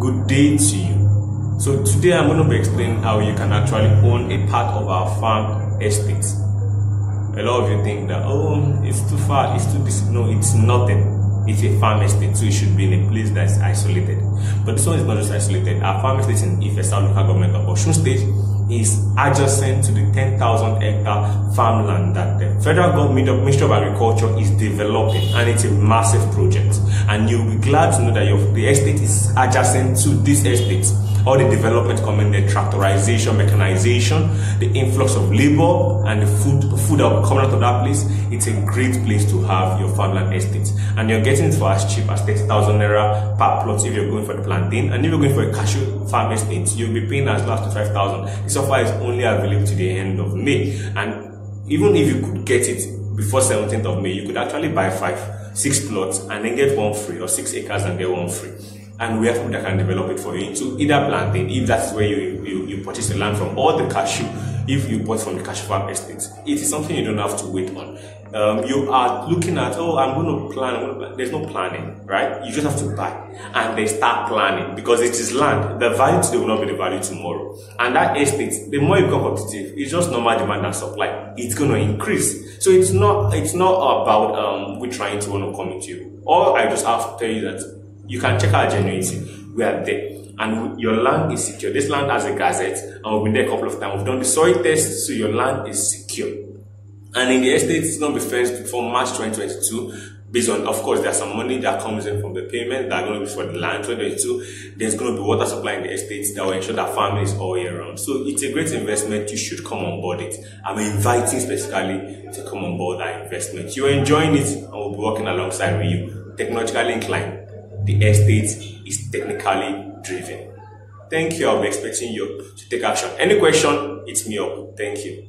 Good day to you. So today I'm going to be explaining how you can actually own a part of our farm estate. A lot of you think that oh it's too far, it's too dis no, it's nothing. It's a farm estate, so it should be in a place that's isolated. But this one is not just isolated. Our farm estate in Ife South local government of Osun State is adjacent to the 10,000 hectare farmland that the federal government Ministry of Agriculture is developing and it's a massive project and you'll be glad to know that your, the estate is adjacent to this estate. All the development coming the tractorization mechanization the influx of labor and the food food that will come out of that place it's a great place to have your farmland estate. And you're getting it for as cheap as 30,000 naira per plot if you're going for the plantain and if you're going for a cashew farm estate you'll be paying as low as 5,000 offer is only available to the end of May. And even if you could get it before 17th of May, you could actually buy five, six plots and then get one free, or six acres and get one free. And we have people that can develop it for you into either planting, if that's where you, you, you purchase the land from, or the cashew, if you bought from the cashew farm estate. It is something you don't have to wait on um, you are looking at, oh, I'm going to plan. There's no planning, right? You just have to buy and they start planning because it is land. The value today will not be the value tomorrow. And that estate, the more you become competitive, it's just normal demand and supply. It's going to increase. So it's not, it's not about, um, we trying to want to come into you. All I just have to tell you that you can check our genuinity. We are there and your land is secure. This land has a gazette and we've been there a couple of times. We've done the soil test, so your land is secure. And in the estate, it's going to be fenced before March 2022. Based on, of course, there's some money that comes in from the payment that going to be for the land 2022. There's going to be water supply in the estate that will ensure that farming is all year round. So it's a great investment. You should come on board it. I'm inviting specifically to come on board that investment. You're enjoying it and we'll be working alongside with you. Technologically inclined. The estate is technically driven. Thank you. I'll be expecting you to take action. Any question, hit me up. Thank you.